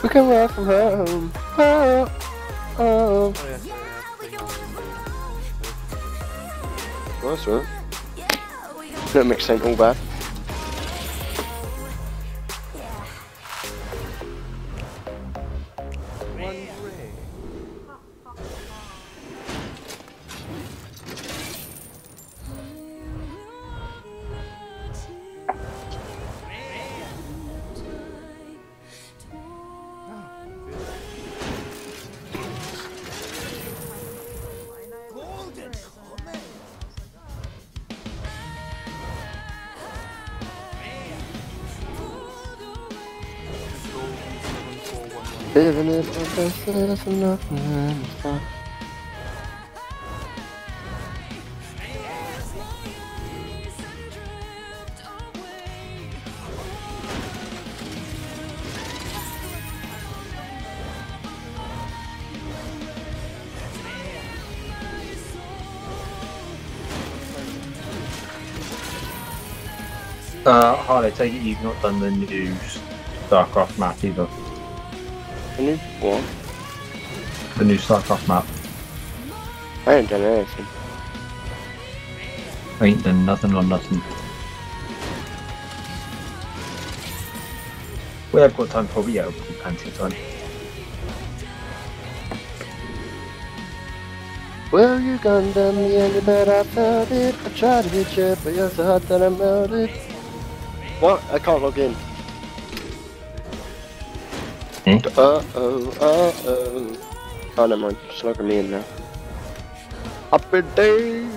We can work from home. Oh, oh. That's right. That mix ain't all bad. Best, it's nothing. Uh, Harley, I take it you've not done the new StarCraft map either. Can you? What? The new StarCraft map. I ain't done anything. I ain't done nothing on nothing. We have got time for we've got plenty of time. Well, you condemn me and you bet I felt it. I tried to hit you, but you're so hot that I melted. What? I can't log in. Hmm? Uh oh, uh oh. Oh, never mind. Just logging me in now. Happy days!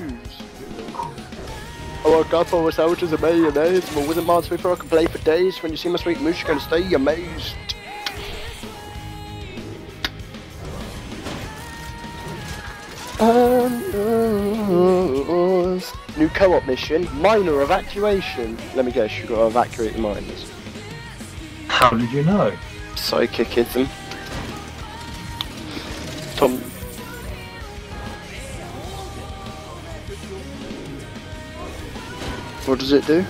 I woke up, I was sandwiches and mayonnaise. My wizard minds me for I can play for days. When you see my sweet moose, you're gonna stay amazed. Um, new co-op mission, Miner Evacuation. Let me guess, you got to evacuate the miners. How did you know? Psychicism. Tom. What does it do?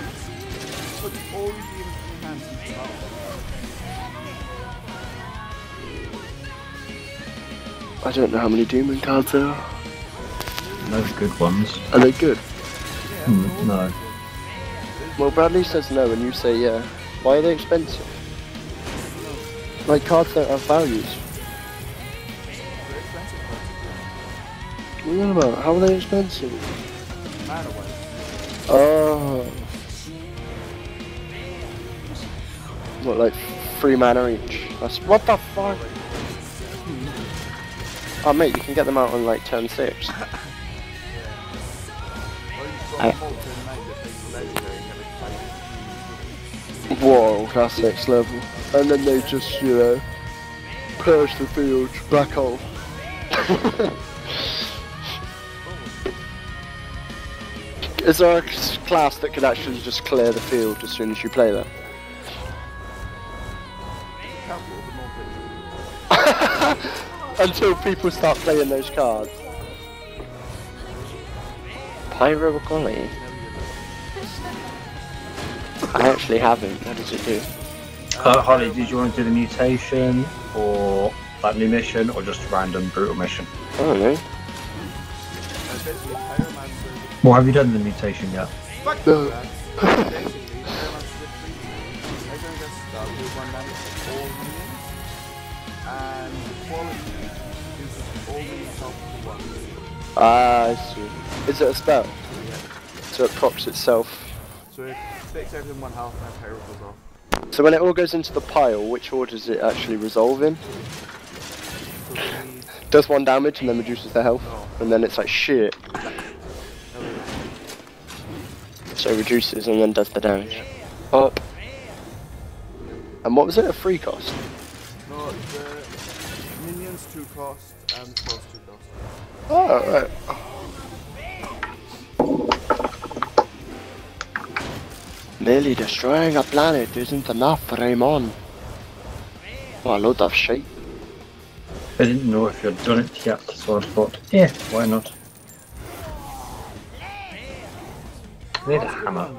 I don't know how many demon cards there are. Those good ones. Are they good? Hmm, no. Well, Bradley says no, and you say yeah. Why are they expensive? Like cards don't have values. What are you on about? How are they expensive? Oh. What, like three mana each? That's what the fuck? Oh mate, you can get them out on like turn six. Whoa, that's next level. And then they just, you know, purge the field, black hole. Is there a class that could actually just clear the field as soon as you play that? Until people start playing those cards. Pyro. I actually haven't. What does it do? Uh, Harley, did you want to do the mutation or that new mission or just random brutal mission? I don't know. Well, have you done the mutation yet? No. Ah, I see. Is it a spell? So it procs itself. So it takes everything one health and then pyro goes off. So when it all goes into the pile, which order does it actually resolve in? Does one damage and then reduces their health, and then it's like shit. So reduces and then does the damage. Up. And what was it? A free cost? No, the minions two cost and spells two cost. Oh, right. Merely destroying a planet isn't enough, for Raymond. What a load of shit. I didn't know if you'd done it yet, so I thought, yeah, why not? Need a hammer.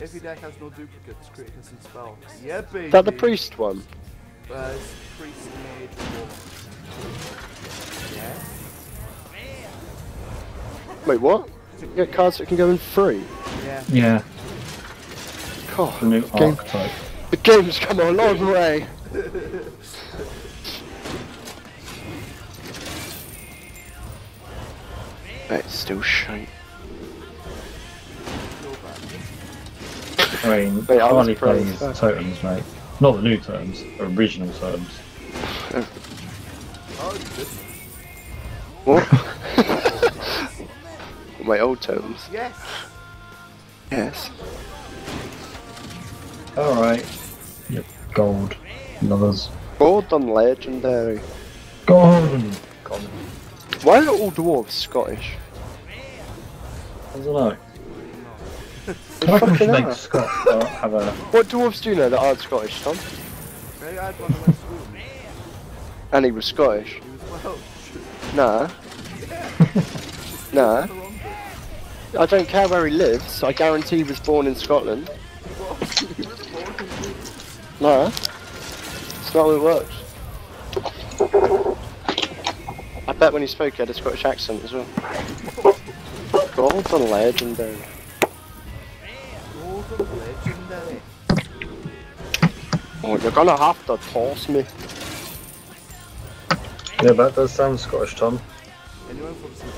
If your deck has no duplicates, create a custom spell. Yeah, baby. Is that the priest one? Uh, it's priest mage war. Yeah. Wait, what? You get cards that can go in free? Yeah. Yeah, God, the new the, game, archetype. the game's come a long way. But it's still shite. I mean, Wait, I was Harley plays surprised. totems, mate. Not the new totems, original totems. Oh, you didn't. What? My old tomes. Yes. Yes. Alright. Yep, gold. Lovers. Gold and legendary. Golden! Golden. Why are all dwarves Scottish? I don't know. I reckon we fucking should make. Scott uh, have a. What dwarves do you know that aren't Scottish, Tom? They had one that went. And he was Scottish. He was Nah. nah. I don't care where he lives. I guarantee he was born in Scotland. Nah. It's not how it works. I bet when he spoke he had a Scottish accent as well. Gold and legendary. Golden legendary. Oh, you're gonna have to toss me. Yeah, that does sound Scottish, Tom. Anyone from some?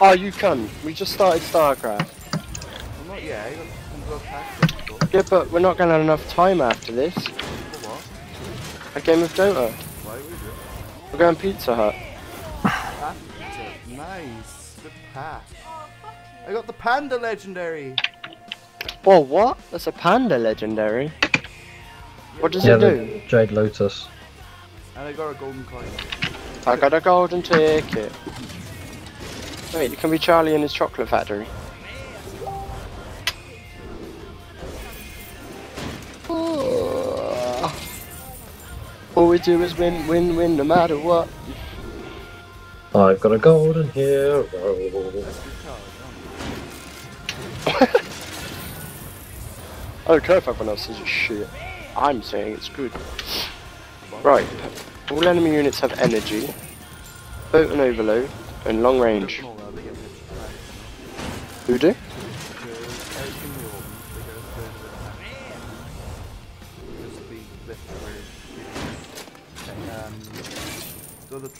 Oh, you can. We just started StarCraft. Well, not yet. I Yeah, but we're not gonna have enough time after this. what? A game of Dota. Why would you? We're going Pizza Hut. Pizza. Nice. Good path. I got the panda legendary. Whoa, what? That's a panda legendary. What does yeah, it do? Jade Lotus. And I got a golden coin. I got a golden ticket. Wait, it can be Charlie in his chocolate factory. All we do is win, win, win, no matter what. I've got a golden hero. That's a good card. don't I don't care if everyone else says it's shit. I'm saying it's good. Right. All enemy units have energy, boat and overload, and long range. Don't know that, they get extra packs, Who do?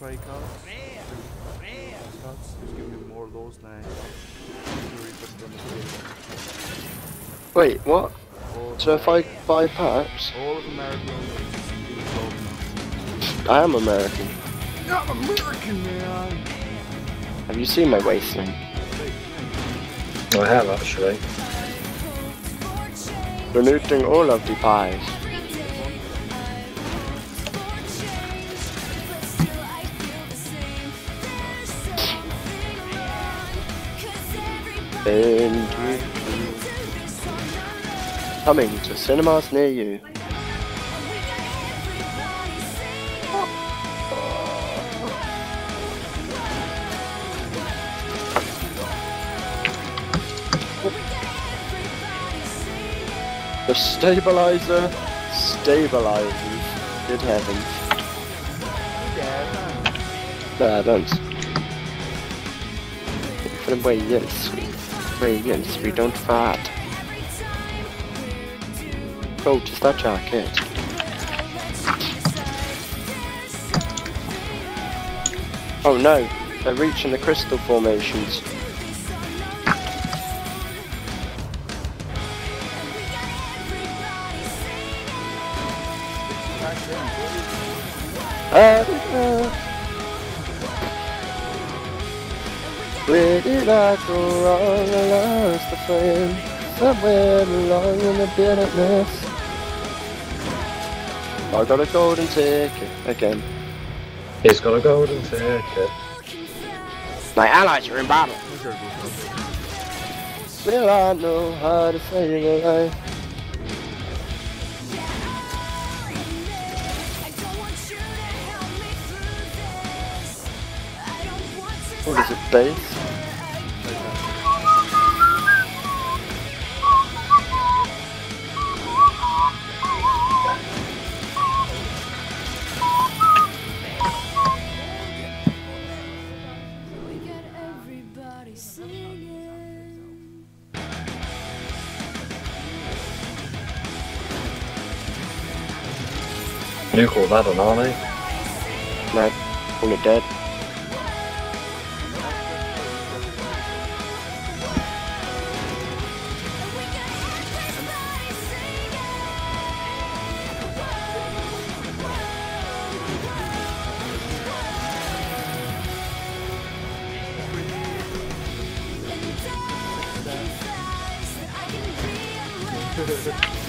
The other trade cards, the cards, just give me more of those now. Really put them on the table. Wait, what? All So if I buy packs, all of American races give me gold now. I am American. I'm American, man. Have you seen my waistline? I have actually. Donating all of the pies. And coming to cinemas near you. The stabilizer stabilizes. Good heavens. Yeah. No, don't. For the way yes, yes, we don't fart. Oh, just that jacket. Oh no, they're reaching the crystal formations. Did I go wrong? Lost a friend somewhere along in the bitterness. I got a golden ticket again. He's got a golden ticket. My allies are in battle. Still I know how to save a life. What is it, bass? You call that an army? No, call it dead.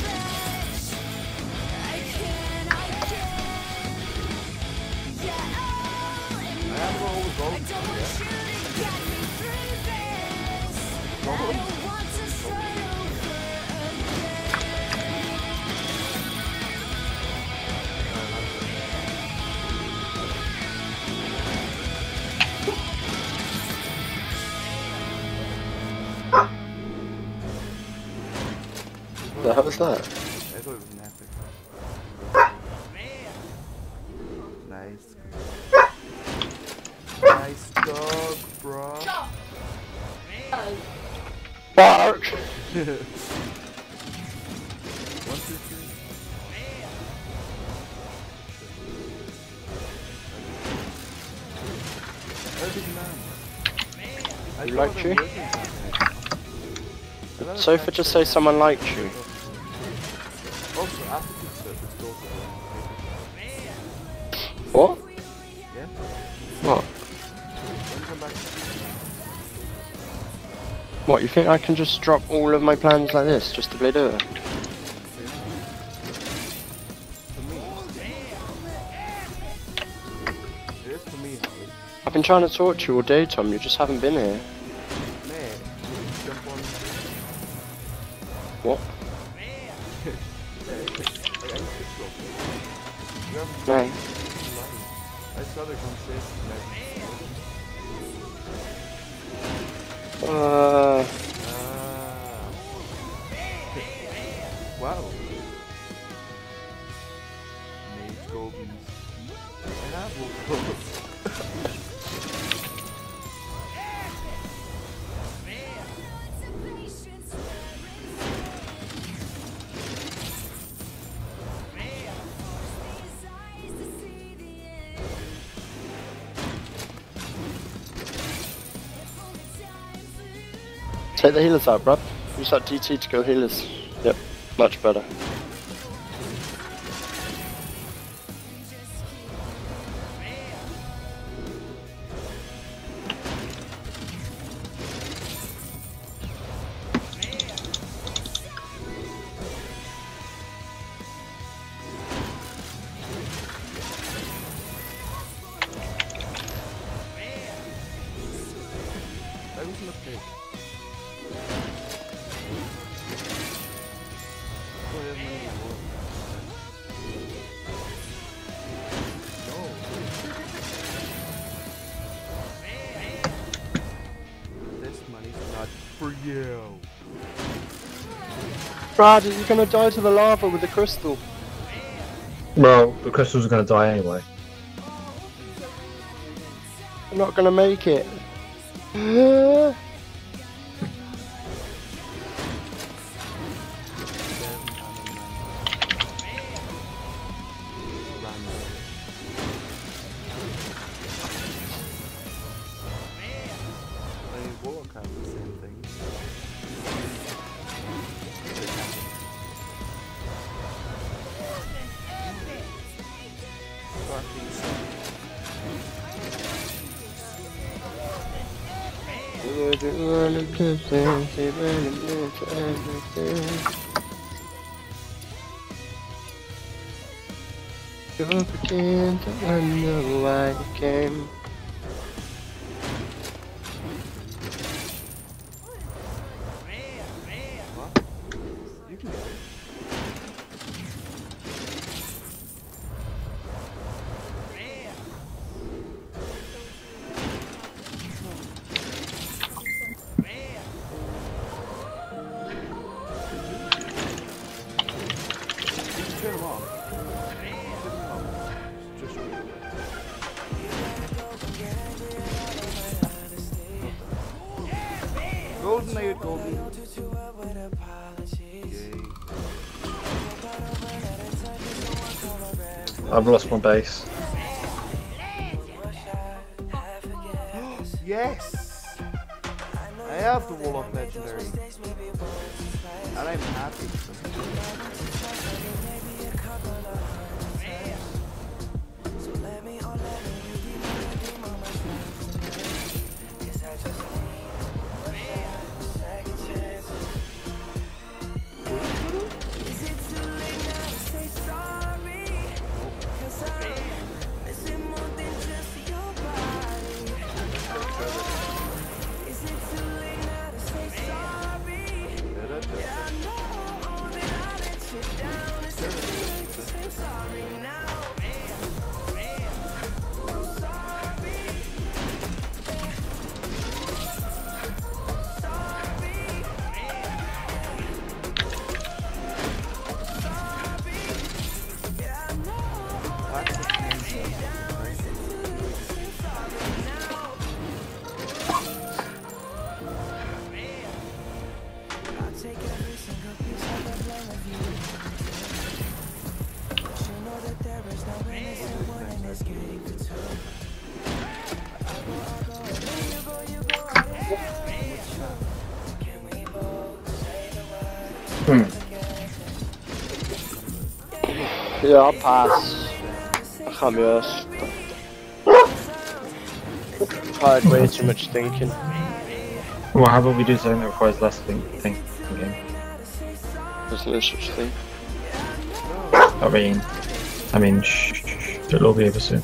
The hell was that? I thought it was an epic. Nice. Nice dog, bro. Bark! One, two, three. Man. I You thought like you? were working something. Another Sofa, just say someone likes you. What, you think I can just drop all of my plans like this, just to play do it? for me. It is for me, Harry. I've been trying to talk to you all day, Tom, you just haven't been here. Mate, you jump on. What? Wow. Mage goblins. I have those. take the healers out, bruv. Use that DT to go healers. Much better. This money's not for you. Brad, you're gonna die to the lava with the crystal. Well, the crystals are going to die anyway. I'm not gonna make it. Don't pretend to why you came. I've lost my base. Yes! I have the Warlock Legendary. And I'm happy. Yeah, I'll pass. I can't be arsed. I've way too much thinking. Well, how about we do something that requires less think- thinking? There's no such thing. I mean, I mean, shh, shh, shh. It'll all be over soon.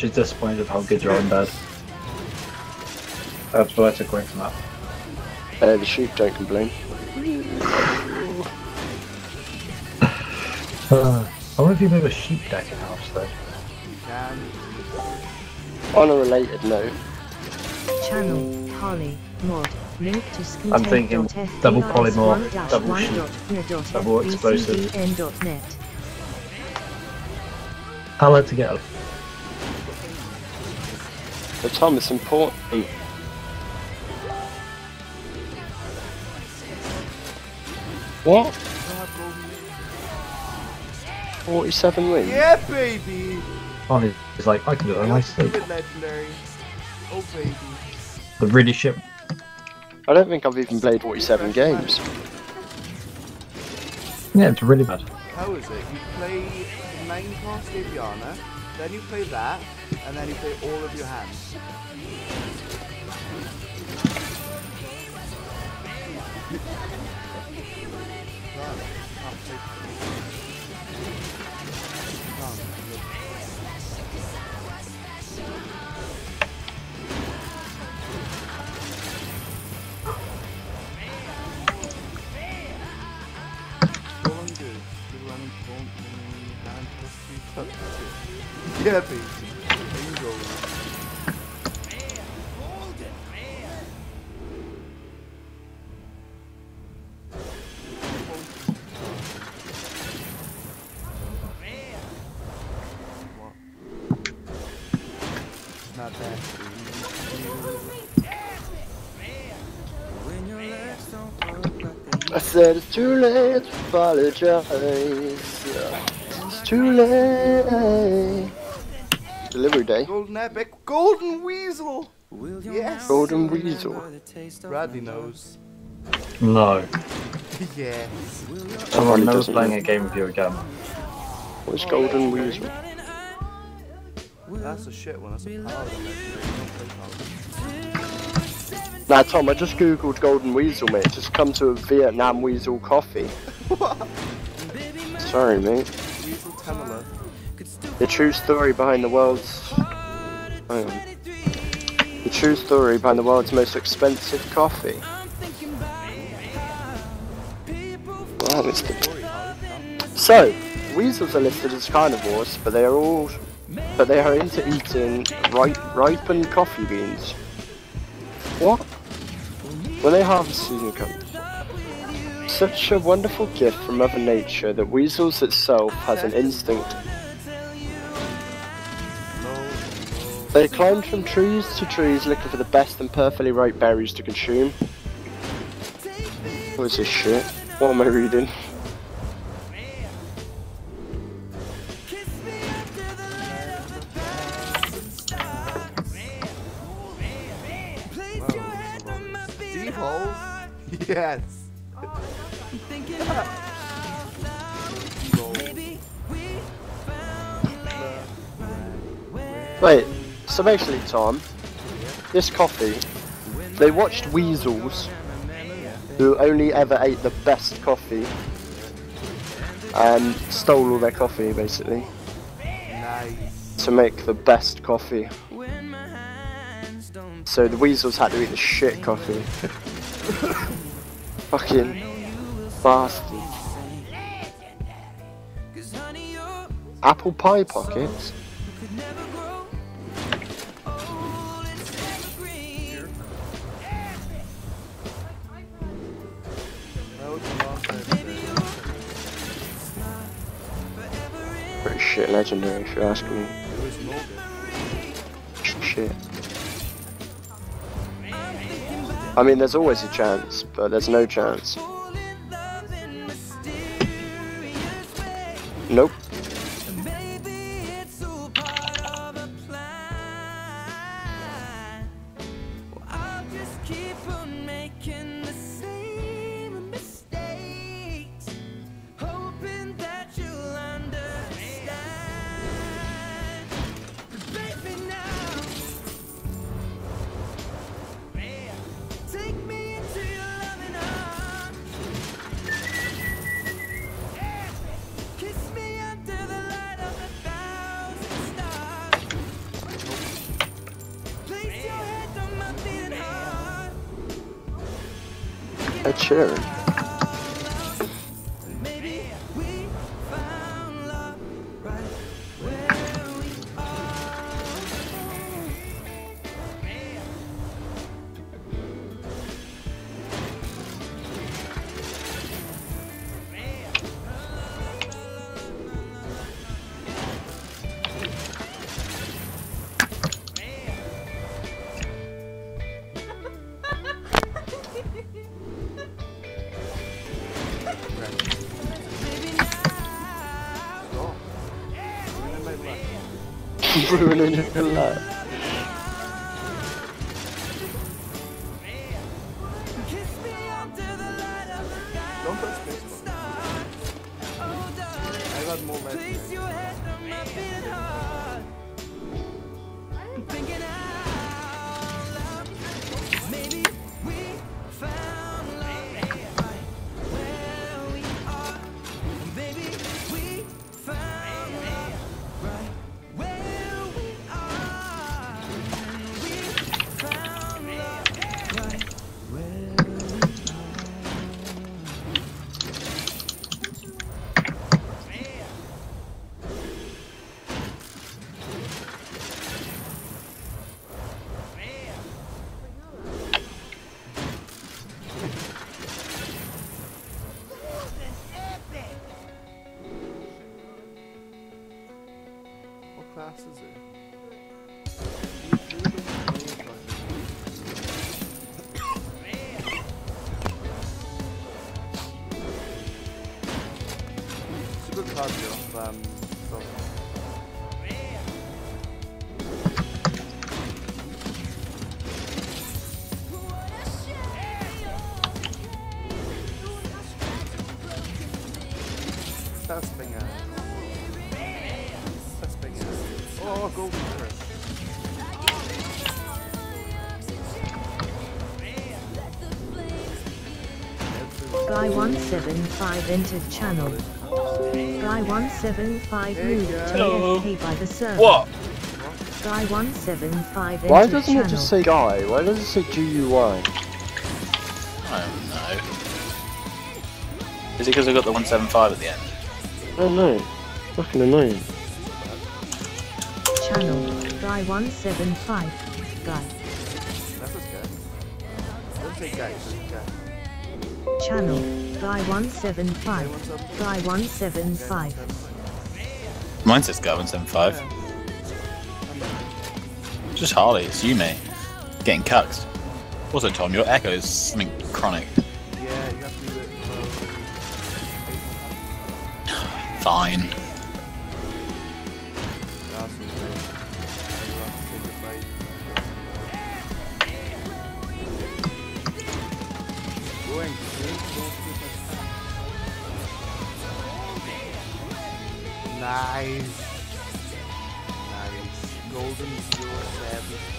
she's disappointed with how good your own in bed. That's what I took away from that. Uh, the sheep don't complain. Uh, I wonder if you move a sheep deck in house though. On a related note, Channel, Holly, Mod, link to scooter. I'm thinking double polymorph, double sheep, double explosive. Net. I like to get a the time is important. What? 47 wins? Yeah, baby! Harley is like, I can do it on my sleep. Legendary. Oh, baby. The really shit. I don't think I've even played 47 games. Yeah, it's really bad. How is it? You play the main cast Aviana, then you play that, and then you play all of your hands. Can't- can't I said it's too late to apologize. It's too late. Delivery day. Golden Epic. Golden Weasel! Yes! Golden Weasel. Bradley knows. No. yes. Someone Harley never doesn't playing a game with you again. What's Golden oh, Weasel? That's a shit one. That's a power Nah, Tom, I just googled Golden Weasel, mate. Just come to a Vietnam Weasel coffee. Sorry, mate. Weasel Tamala. The true story behind the world's. The true story behind the world's most expensive coffee. Wow, Mr. So, weasels are listed as carnivores, but they are all, but they are into eating ripe, ripened coffee beans. What? When they harvest season comes, such a wonderful gift from Mother Nature that weasels itself has an instinct. They climb from trees to trees looking for the best and perfectly ripe berries to consume. What is this shit? What am I reading? Yes. Wait, so basically, Tom, this coffee, they watched weasels who only ever ate the best coffee and stole all their coffee, basically, Nice. to make the best coffee. So the weasels had to eat the shit coffee. Fucking bastard. Apple pie pockets? Pretty shit legendary if you ask me. Shit. I mean, there's always a chance, but there's no chance. Ed Sheeran. Got more place class is it? Good. Um, Guy175 entered channel. Guy175 Hey, moved to guys. Hello. AFK by the server. What? Guy175 entered Why doesn't channel. it just say guy? Why does it say GUI? I don't know. Is it because I got the 175 at the end? I don't know. Fucking annoying. Channel. Guy175. Guy. That's a guy. Don't say guy, it's just guy. Guy175. Guy wants some- Guy175. Mine says go 175. Just Harley, it's you, mate. Getting cucked. Also, Tom, your echo is something chronic. Yeah, you have to do it Fine.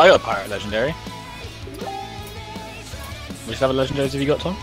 I got a pirate legendary. Which level legendaries have you got, Tom?